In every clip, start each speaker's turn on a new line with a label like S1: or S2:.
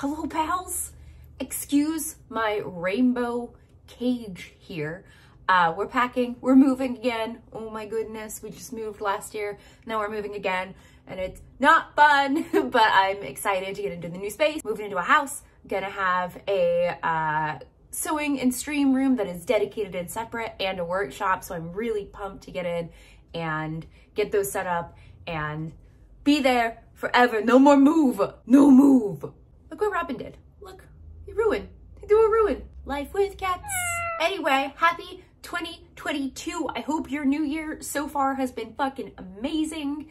S1: Hello, pals. Excuse my rainbow cage here. Uh, we're packing, we're moving again. Oh my goodness, we just moved last year. Now we're moving again and it's not fun, but I'm excited to get into the new space. Moving into a house, gonna have a uh, sewing and stream room that is dedicated and separate and a workshop. So I'm really pumped to get in and get those set up and be there forever. No more move, no move. Look what Robin did. Look, he ruined, he threw a ruin. Life with cats. Anyway, happy 2022. I hope your new year so far has been fucking amazing.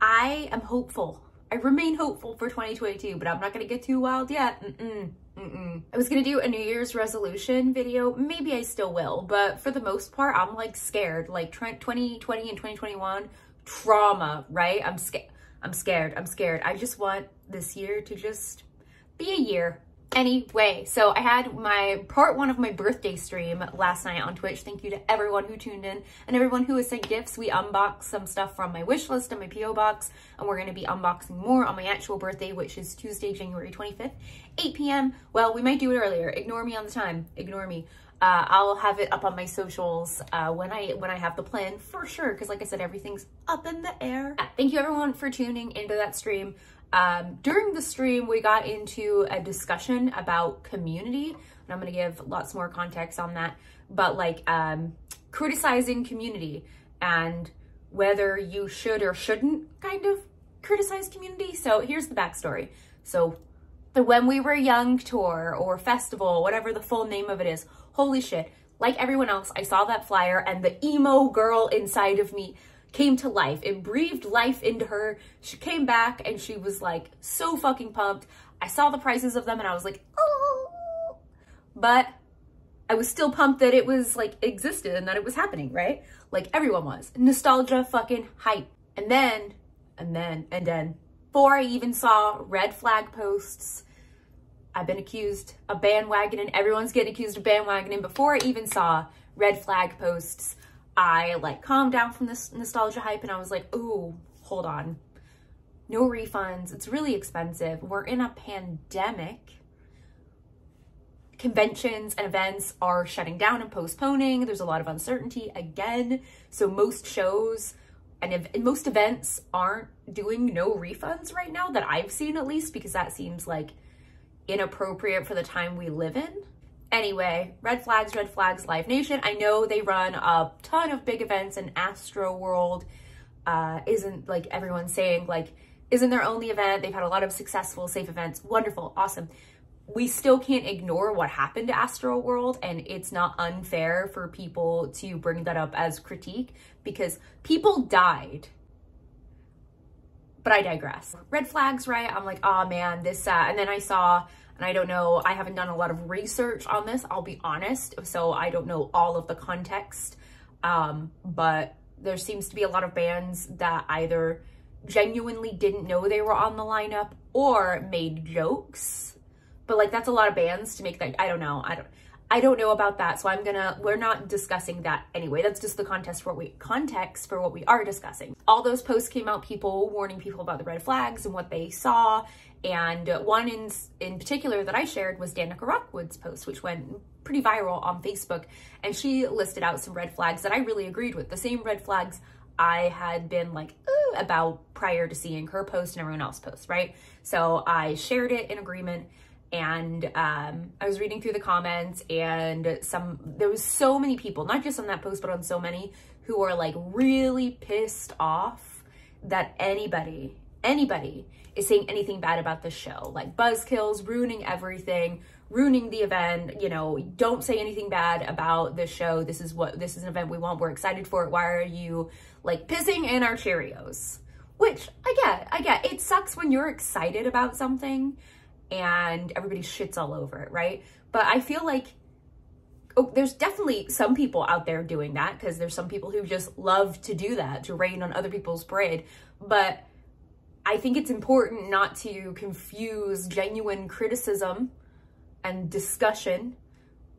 S1: I am hopeful. I remain hopeful for 2022, but I'm not gonna get too wild yet. Mm-mm. Mm-mm. I was gonna do a New Year's resolution video. Maybe I still will, but for the most part, I'm like scared. Like 2020 and 2021, trauma, right? I'm scared. I'm scared. I'm scared. I just want this year to just be a year. Anyway, so I had my part one of my birthday stream last night on Twitch. Thank you to everyone who tuned in and everyone who has sent gifts. We unboxed some stuff from my wish list and my P.O. box, and we're going to be unboxing more on my actual birthday, which is Tuesday, January 25th, 8 p.m. Well, we might do it earlier. Ignore me on the time. Ignore me. Uh, I'll have it up on my socials uh, when I when I have the plan for sure. Because like I said, everything's up in the air. Thank you everyone for tuning into that stream. Um, during the stream, we got into a discussion about community, and I'm going to give lots more context on that, but like um, criticizing community and whether you should or shouldn't kind of criticize community. So here's the backstory. So the When We Were Young tour or festival, whatever the full name of it is, holy shit. Like everyone else, I saw that flyer and the emo girl inside of me came to life. It breathed life into her. She came back and she was like so fucking pumped. I saw the prices of them and I was like, oh, but I was still pumped that it was like existed and that it was happening, right? Like everyone was. Nostalgia fucking hype. And then, and then, and then, before I even saw red flag posts, I've been accused of bandwagoning. Everyone's getting accused of bandwagoning. Before I even saw red flag posts, I like calmed down from this nostalgia hype and I was like, ooh, hold on. No refunds. It's really expensive. We're in a pandemic. Conventions and events are shutting down and postponing. There's a lot of uncertainty again. So most shows and, and most events aren't doing no refunds right now that I've seen at least because that seems like inappropriate for the time we live in. Anyway, red flags, red flags, Live Nation. I know they run a ton of big events and Astro World uh, isn't like everyone's saying like isn't their only event. They've had a lot of successful, safe events. Wonderful, awesome. We still can't ignore what happened to Astro World and it's not unfair for people to bring that up as critique because people died but I digress. Red flags, right? I'm like, oh man, this, uh, and then I saw and I don't know, I haven't done a lot of research on this, I'll be honest. So I don't know all of the context. Um, but there seems to be a lot of bands that either genuinely didn't know they were on the lineup or made jokes. But like that's a lot of bands to make that I don't know. I don't I don't know about that. So I'm gonna we're not discussing that anyway. That's just the context for what we context for what we are discussing. All those posts came out people warning people about the red flags and what they saw and one in, in particular that I shared was Danica Rockwood's post, which went pretty viral on Facebook. And she listed out some red flags that I really agreed with. The same red flags I had been like about prior to seeing her post and everyone else post, right? So I shared it in agreement and um, I was reading through the comments and some, there was so many people, not just on that post, but on so many who are like really pissed off that anybody, anybody is saying anything bad about the show. Like buzzkills, ruining everything, ruining the event, you know, don't say anything bad about the show. This is what, this is an event we want. We're excited for it. Why are you like pissing in our Cheerios? Which I get, I get. It sucks when you're excited about something and everybody shits all over it, right? But I feel like oh, there's definitely some people out there doing that because there's some people who just love to do that, to rain on other people's parade. But I think it's important not to confuse genuine criticism and discussion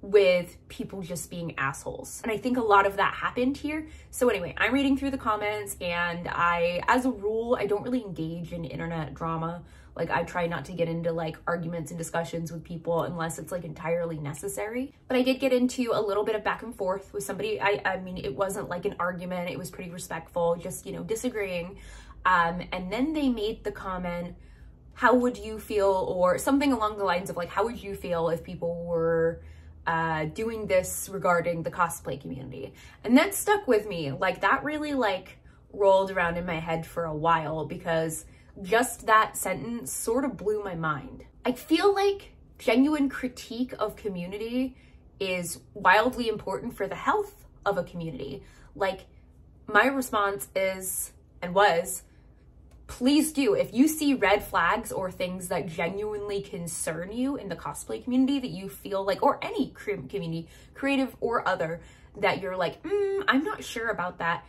S1: with people just being assholes. And I think a lot of that happened here. So anyway, I'm reading through the comments and I, as a rule, I don't really engage in internet drama. Like I try not to get into like arguments and discussions with people unless it's like entirely necessary. But I did get into a little bit of back and forth with somebody. I, I mean, it wasn't like an argument. It was pretty respectful, just, you know, disagreeing. Um, and then they made the comment, how would you feel, or something along the lines of like, how would you feel if people were uh, doing this regarding the cosplay community? And that stuck with me. Like that really like rolled around in my head for a while because just that sentence sort of blew my mind. I feel like genuine critique of community is wildly important for the health of a community. Like my response is and was please do. If you see red flags or things that genuinely concern you in the cosplay community that you feel like, or any community, creative or other, that you're like, mm, I'm not sure about that,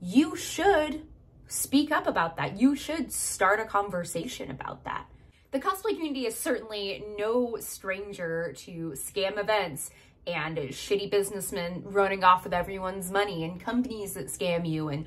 S1: you should speak up about that. You should start a conversation about that. The cosplay community is certainly no stranger to scam events and shitty businessmen running off with everyone's money and companies that scam you and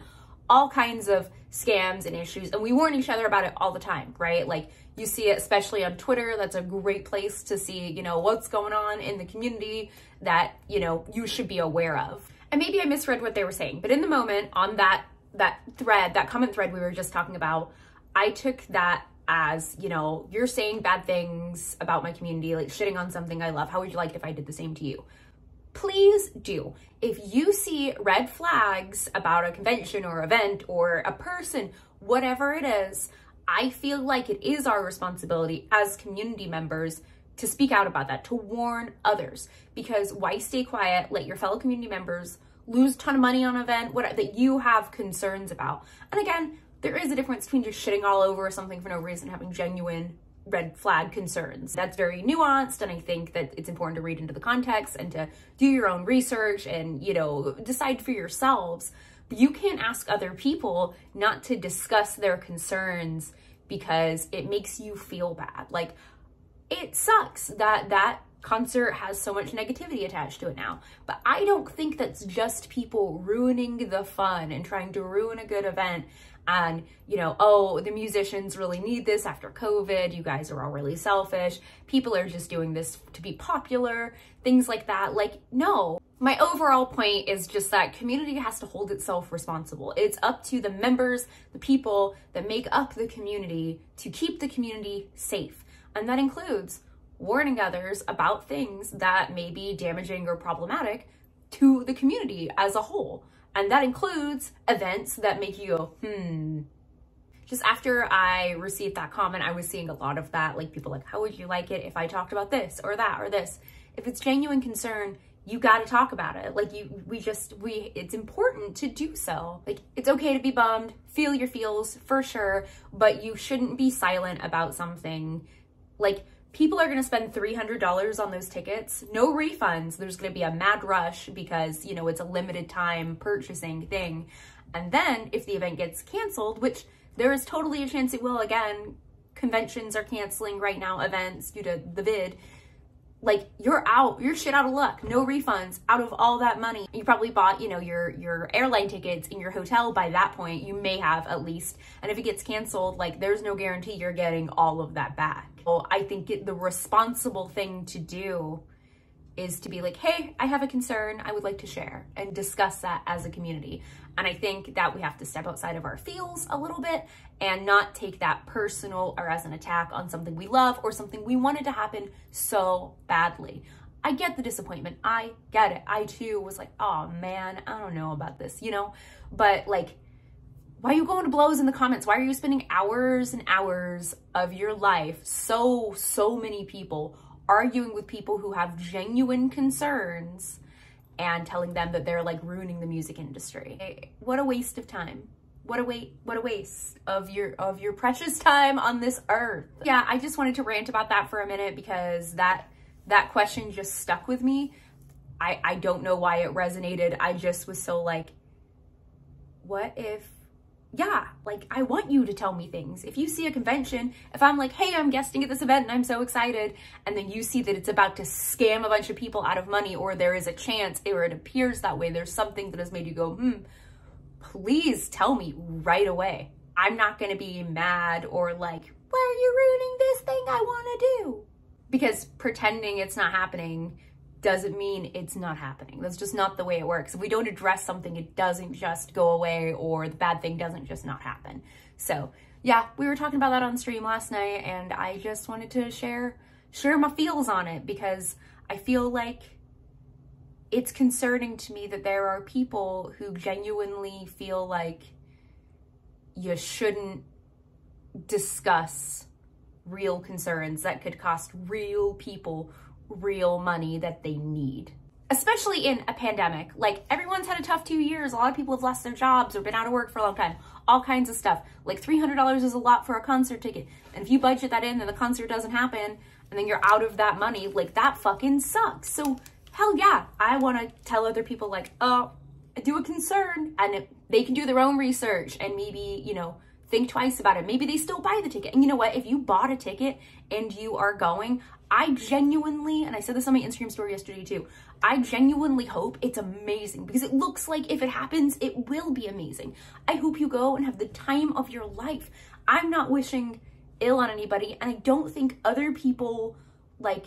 S1: all kinds of scams and issues. And we warn each other about it all the time, right? Like you see it, especially on Twitter. That's a great place to see, you know, what's going on in the community that, you know, you should be aware of. And maybe I misread what they were saying, but in the moment on that, that thread, that comment thread we were just talking about, I took that as, you know, you're saying bad things about my community, like shitting on something I love. How would you like if I did the same to you? Please do. If you see red flags about a convention or event or a person, whatever it is, I feel like it is our responsibility as community members to speak out about that, to warn others. Because why stay quiet, let your fellow community members lose a ton of money on an event what, that you have concerns about. And again, there is a difference between just shitting all over something for no reason, having genuine red flag concerns. That's very nuanced and I think that it's important to read into the context and to do your own research and, you know, decide for yourselves. But you can't ask other people not to discuss their concerns because it makes you feel bad. Like, it sucks that that concert has so much negativity attached to it now. But I don't think that's just people ruining the fun and trying to ruin a good event and, you know, oh, the musicians really need this after COVID. You guys are all really selfish. People are just doing this to be popular, things like that. Like, no. My overall point is just that community has to hold itself responsible. It's up to the members, the people that make up the community to keep the community safe. And that includes warning others about things that may be damaging or problematic to the community as a whole. And that includes events that make you go, hmm. Just after I received that comment, I was seeing a lot of that. Like people like, how would you like it if I talked about this or that or this? If it's genuine concern, you got to talk about it. Like you, we just, we, it's important to do so. Like it's okay to be bummed, feel your feels for sure, but you shouldn't be silent about something. Like people are going to spend $300 on those tickets. No refunds. There's going to be a mad rush because, you know, it's a limited time purchasing thing. And then if the event gets canceled, which there is totally a chance it will again, conventions are canceling right now events due to the vid like you're out, you're shit out of luck. No refunds out of all that money. You probably bought, you know, your your airline tickets in your hotel by that point. You may have at least. And if it gets canceled, like there's no guarantee you're getting all of that back. Well, I think it, the responsible thing to do is to be like, hey, I have a concern I would like to share and discuss that as a community. And I think that we have to step outside of our feels a little bit and not take that personal or as an attack on something we love or something we wanted to happen so badly. I get the disappointment. I get it. I too was like, oh man, I don't know about this, you know? But like, why are you going to blows in the comments? Why are you spending hours and hours of your life, so, so many people arguing with people who have genuine concerns and telling them that they're like ruining the music industry. What a waste of time. What a wait, what a waste of your of your precious time on this earth. Yeah, I just wanted to rant about that for a minute because that that question just stuck with me. I I don't know why it resonated. I just was so like what if yeah, like I want you to tell me things. If you see a convention, if I'm like, hey, I'm guesting at this event and I'm so excited, and then you see that it's about to scam a bunch of people out of money, or there is a chance, or it appears that way, there's something that has made you go, hmm, please tell me right away. I'm not gonna be mad or like, why are you ruining this thing I wanna do? Because pretending it's not happening doesn't mean it's not happening. That's just not the way it works. If we don't address something, it doesn't just go away or the bad thing doesn't just not happen. So yeah, we were talking about that on stream last night and I just wanted to share, share my feels on it because I feel like it's concerning to me that there are people who genuinely feel like you shouldn't discuss real concerns that could cost real people real money that they need. Especially in a pandemic. Like everyone's had a tough two years. A lot of people have lost their jobs or been out of work for a long time. All kinds of stuff. Like $300 is a lot for a concert ticket. And if you budget that in and the concert doesn't happen and then you're out of that money, like that fucking sucks. So hell yeah, I want to tell other people like, oh, do a concern and they can do their own research and maybe, you know, think twice about it. Maybe they still buy the ticket. And you know what? If you bought a ticket and you are going, I genuinely, and I said this on my Instagram story yesterday too, I genuinely hope it's amazing because it looks like if it happens, it will be amazing. I hope you go and have the time of your life. I'm not wishing ill on anybody, and I don't think other people like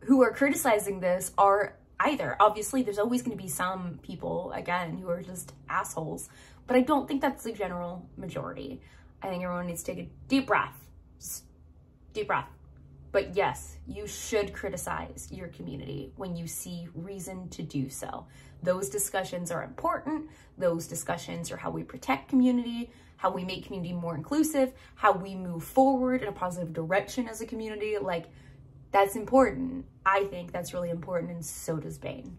S1: who are criticizing this are either. Obviously, there's always going to be some people, again, who are just assholes, but I don't think that's the general majority. I think everyone needs to take a deep breath. Just deep breath. But yes, you should criticize your community when you see reason to do so. Those discussions are important. Those discussions are how we protect community, how we make community more inclusive, how we move forward in a positive direction as a community. Like, that's important. I think that's really important, and so does Bane.